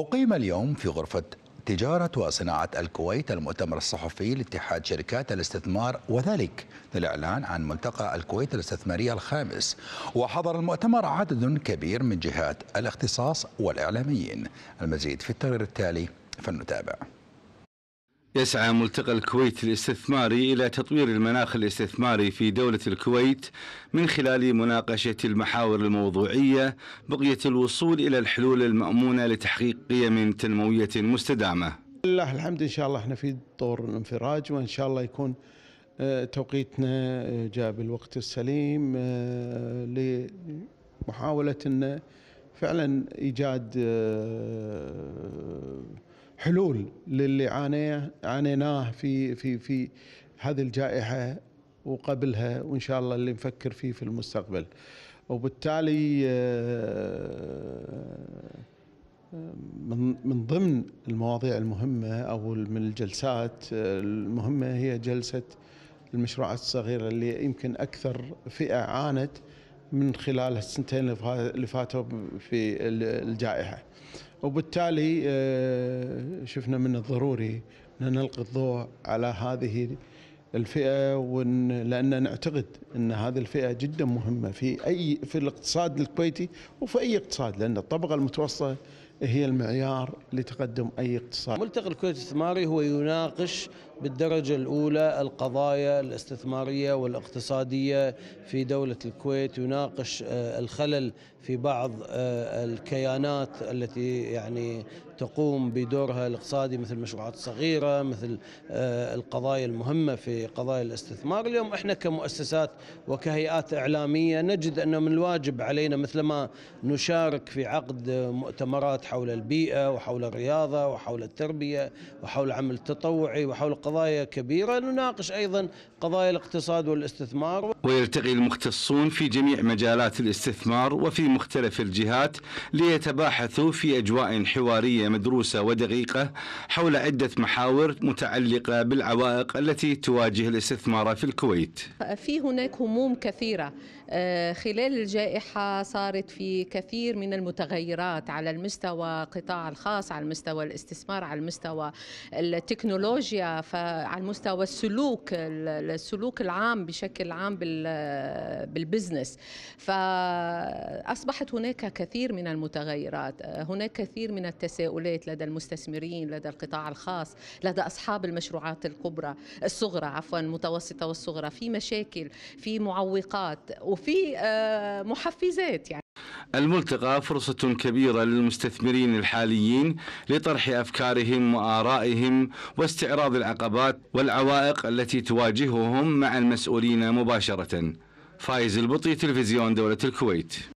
أقيم اليوم في غرفة تجارة وصناعة الكويت المؤتمر الصحفي لاتحاد شركات الاستثمار وذلك للإعلان عن ملتقى الكويت الاستثمارية الخامس. وحضر المؤتمر عدد كبير من جهات الاختصاص والإعلاميين. المزيد في التقرير التالي فلنتابع. يسعى ملتقى الكويت الاستثماري إلى تطوير المناخ الاستثماري في دولة الكويت من خلال مناقشة المحاور الموضوعية بقية الوصول إلى الحلول المأمونة لتحقيق قيم تنموية مستدامة. لله الحمد إن شاء الله إحنا في طور الانفراج وإن شاء الله يكون آه، توقيتنا آه، جاء بالوقت السليم آه، لمحاولة أن فعلا إيجاد حلول للي عانيناه في في في هذه الجائحة وقبلها وإن شاء الله اللي نفكر فيه في المستقبل. وبالتالي آه، من من ضمن المواضيع المهمة أو من الجلسات المهمة هي جلسة المشروعات الصغيرة اللي يمكن أكثر فئة عانت من خلال السنتين اللي فاتوا في الجائحة. وبالتالي آه، شفنا من الضروري إن نلقي الضوء على هذه الفئة وان لأن نعتقد إن هذه الفئة جدا مهمة في اي في الاقتصاد الكويتي وفي أي اقتصاد لأن الطبقة المتوسطة هي المعيار لتقدم أي اقتصاد. ملتقى الكويت الاستثماري هو يناقش بالدرجة الأولى القضايا الاستثمارية والاقتصادية في دولة الكويت، يناقش آه، الخلل في بعض آه، الكيانات التي يعني تقوم بدورها الاقتصادي مثل المشروعات الصغيره، مثل آه، القضايا المهمة في قضايا الاستثمار، اليوم إحنا كمؤسسات وكهيئات إعلامية نجد انه من الواجب علينا مثل ما نشارك في عقد مؤتمرات حول البيئة وحول الرياضة وحول التربية وحول العمل التطوعي وحول قضايا كبيرة نناقش أيضا قضايا الاقتصاد والاستثمار. ويلتقي المختصون في جميع مجالات الاستثمار وفي مختلف الجهات ليتباحثوا في أجواء حوارية مدروسة ودقيقة حول عدة محاور متعلقة بالعوائق التي تواجه الاستثمار في الكويت. في هناك هموم كثيرة. آه، خلال الجائحة صارت في كثير من المتغيرات على المستوى القطاع الخاص على المستوى الاستثمار على المستوى التكنولوجيا. على المستوى السلوك السلوك العام بشكل عام بالبزنس فأصبحت هناك كثير من المتغيرات. هناك كثير من التساؤلات لدى المستثمرين لدى القطاع الخاص لدى أصحاب المشروعات الكبرى الصغرى عفوا المتوسطة والصغرى. في مشاكل في معوقات وفي آه، محفزات يعني. الملتقى فرصة كبيرة للمستثمرين الحاليين لطرح أفكارهم وآرائهم واستعراض العقبات والعوائق التي تواجههم مع المسؤولين مباشرة. فايز البطي تلفزيون دولة الكويت.